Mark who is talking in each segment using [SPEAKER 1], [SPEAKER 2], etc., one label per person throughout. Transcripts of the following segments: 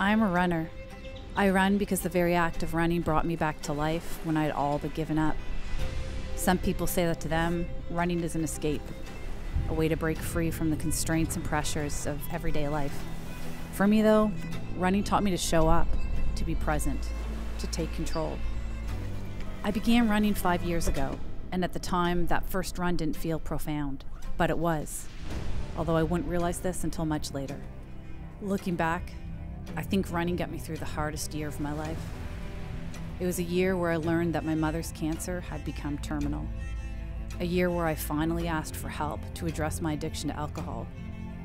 [SPEAKER 1] I'm a runner. I run because the very act of running brought me back to life when I'd all but given up. Some people say that to them, running is an escape, a way to break free from the constraints and pressures of everyday life. For me, though, running taught me to show up, to be present, to take control. I began running five years ago, and at the time, that first run didn't feel profound, but it was, although I wouldn't realize this until much later. Looking back, I think running got me through the hardest year of my life. It was a year where I learned that my mother's cancer had become terminal. A year where I finally asked for help to address my addiction to alcohol,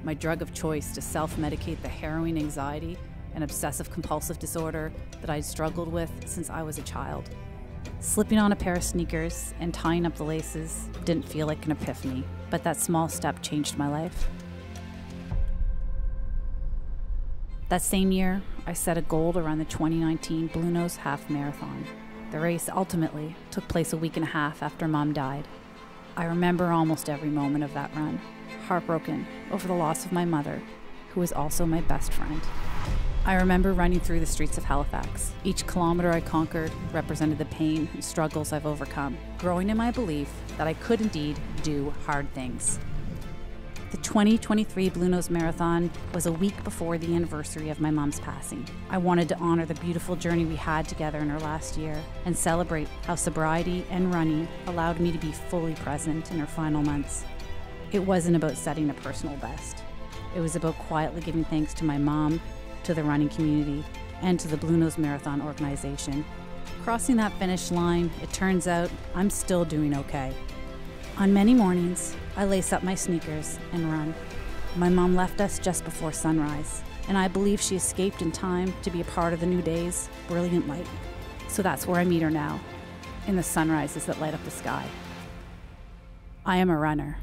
[SPEAKER 1] my drug of choice to self medicate the harrowing anxiety and obsessive compulsive disorder that I'd struggled with since I was a child. Slipping on a pair of sneakers and tying up the laces didn't feel like an epiphany, but that small step changed my life. That same year, I set a goal to run the 2019 Blue Nose Half Marathon. The race ultimately took place a week and a half after mom died. I remember almost every moment of that run, heartbroken over the loss of my mother, who was also my best friend. I remember running through the streets of Halifax. Each kilometer I conquered represented the pain and struggles I've overcome, growing in my belief that I could indeed do hard things. The 2023 Blue Nose Marathon was a week before the anniversary of my mom's passing. I wanted to honor the beautiful journey we had together in her last year and celebrate how sobriety and running allowed me to be fully present in her final months. It wasn't about setting a personal best. It was about quietly giving thanks to my mom, to the running community, and to the Blue Nose Marathon organization. Crossing that finish line, it turns out I'm still doing okay. On many mornings, I lace up my sneakers and run. My mom left us just before sunrise, and I believe she escaped in time to be a part of the new day's brilliant light. So that's where I meet her now, in the sunrises that light up the sky. I am a runner.